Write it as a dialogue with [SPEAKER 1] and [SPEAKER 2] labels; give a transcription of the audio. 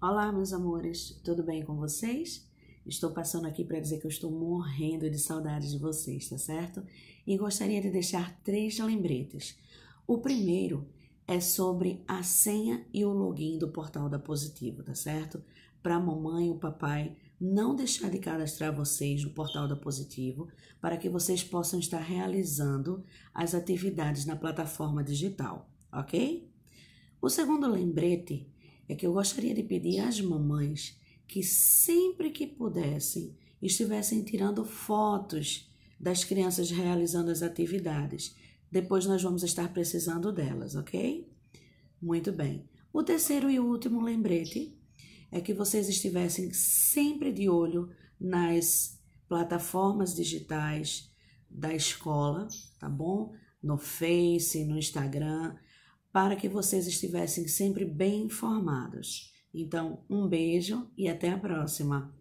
[SPEAKER 1] Olá, meus amores, tudo bem com vocês? Estou passando aqui para dizer que eu estou morrendo de saudade de vocês, tá certo? E gostaria de deixar três lembretes. O primeiro é sobre a senha e o login do portal da Positivo, tá certo? Para a mamãe e o papai não deixar de cadastrar vocês no portal da Positivo para que vocês possam estar realizando as atividades na plataforma digital, ok? O segundo lembrete é que eu gostaria de pedir às mamães que sempre que pudessem estivessem tirando fotos das crianças realizando as atividades. Depois nós vamos estar precisando delas, ok? Muito bem. O terceiro e último lembrete é que vocês estivessem sempre de olho nas plataformas digitais da escola, tá bom? No Face, no Instagram, para que vocês estivessem sempre bem informados. Então, um beijo e até a próxima!